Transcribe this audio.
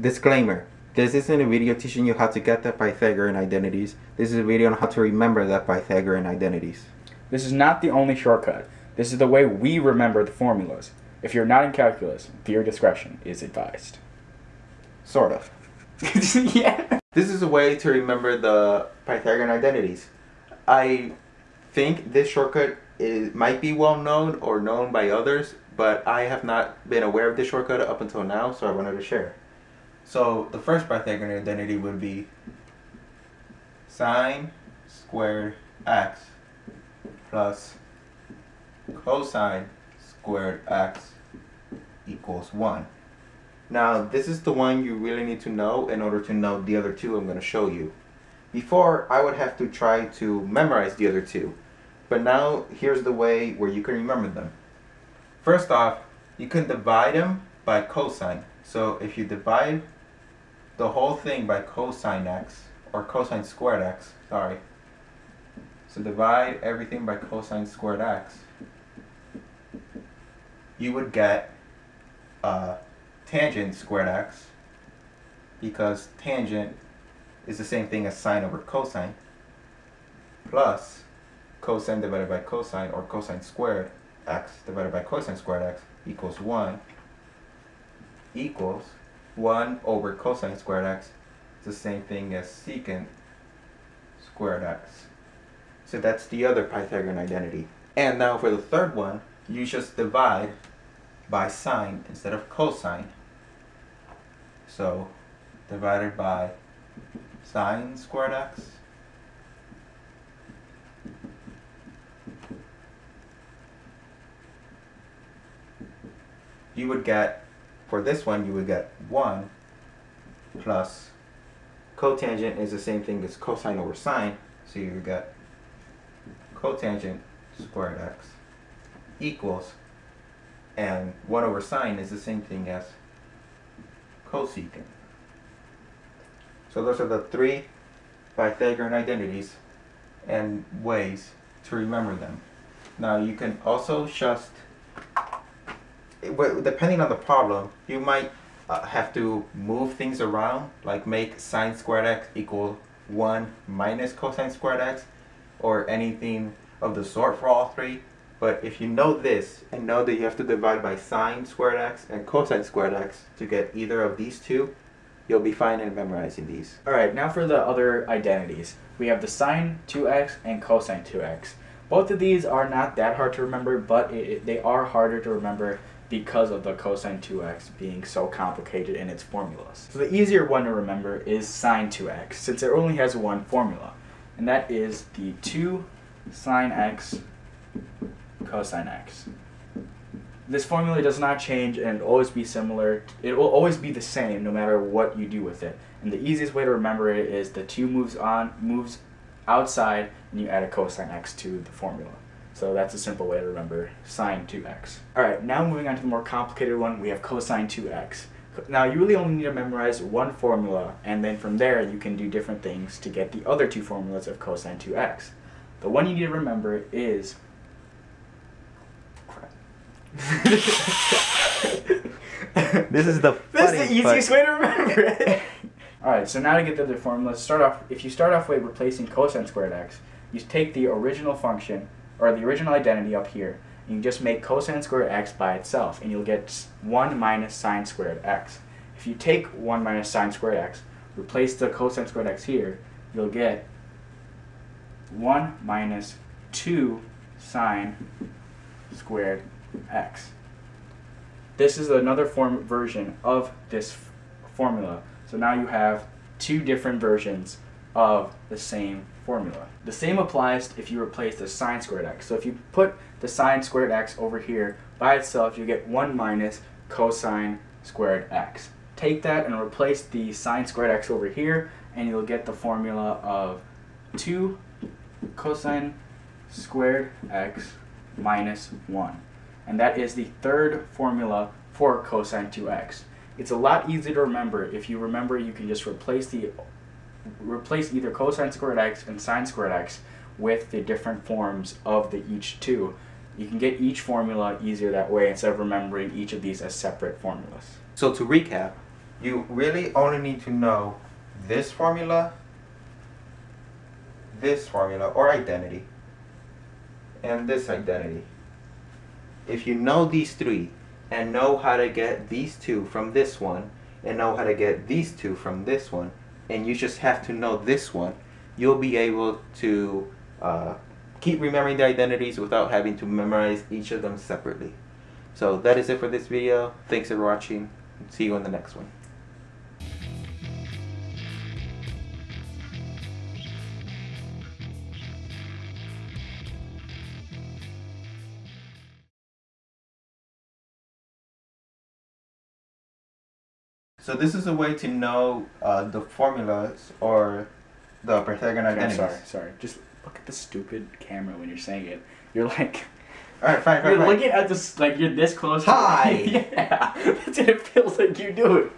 Disclaimer. This isn't a video teaching you how to get the Pythagorean identities. This is a video on how to remember the Pythagorean identities. This is not the only shortcut. This is the way we remember the formulas. If you're not in calculus, viewer discretion is advised. Sort of. yeah. This is a way to remember the Pythagorean identities. I think this shortcut is might be well known or known by others, but I have not been aware of this shortcut up until now, so I wanted to share. So the first Pythagorean identity would be sine squared x plus cosine squared x equals 1. Now, this is the one you really need to know in order to know the other two I'm going to show you. Before, I would have to try to memorize the other two. But now, here's the way where you can remember them. First off, you can divide them by cosine. So if you divide the whole thing by cosine x, or cosine squared x, sorry. So divide everything by cosine squared x, you would get uh, tangent squared x, because tangent is the same thing as sine over cosine, plus cosine divided by cosine, or cosine squared x divided by cosine squared x equals 1 equals 1 over cosine squared x is the same thing as secant squared x. So that's the other Pythagorean identity. And now for the third one, you just divide by sine instead of cosine. So divided by sine squared x you would get, for this one, you would get 1 plus cotangent is the same thing as cosine over sine, so you get cotangent squared x equals, and 1 over sine is the same thing as cosecant. So those are the three Pythagorean identities and ways to remember them. Now you can also just depending on the problem, you might uh, have to move things around, like make sine squared x equal 1 minus cosine squared x, or anything of the sort for all three. But if you know this, and know that you have to divide by sine squared x and cosine squared x to get either of these two, you'll be fine in memorizing these. Alright, now for the other identities. We have the sine 2x and cosine 2x. Both of these are not that hard to remember, but it, they are harder to remember because of the cosine 2x being so complicated in its formulas. So the easier one to remember is sine 2x, since it only has one formula, and that is the 2 sine x cosine x. This formula does not change and it'll always be similar. It will always be the same no matter what you do with it. And the easiest way to remember it is the 2 moves on moves outside and you add a cosine x to the formula. So that's a simple way to remember sine 2x. Alright, now moving on to the more complicated one, we have cosine 2x. Now you really only need to memorize one formula, and then from there you can do different things to get the other two formulas of cosine 2x. The one you need to remember is... this is the This is the easiest way to remember it. Alright, so now to get the other formulas, start off if you start off with replacing cosine squared x, you take the original function or the original identity up here, you just make cosine squared x by itself, and you'll get 1 minus sine squared x. If you take 1 minus sine squared x, replace the cosine squared x here, you'll get 1 minus 2 sine squared x. This is another form version of this formula. So now you have two different versions of the same formula. The same applies if you replace the sine squared x. So if you put the sine squared x over here by itself, you get 1 minus cosine squared x. Take that and replace the sine squared x over here, and you'll get the formula of 2 cosine squared x minus 1. And that is the third formula for cosine 2x. It's a lot easier to remember if you remember you can just replace the replace either cosine squared x and sine squared x with the different forms of the each two. You can get each formula easier that way instead of remembering each of these as separate formulas. So to recap, you really only need to know this formula, this formula or identity, and this identity. If you know these three and know how to get these two from this one and know how to get these two from this one, and you just have to know this one, you'll be able to uh, keep remembering the identities without having to memorize each of them separately. So that is it for this video. Thanks for watching. See you in the next one. So this is a way to know uh, the formulas or the Pythagorean Okay, I'm identities. sorry, sorry. Just look at the stupid camera when you're saying it. You're like, All right, fine, fine, you're fine. looking at this, like you're this close. Hi. yeah, that's what it feels like you do it.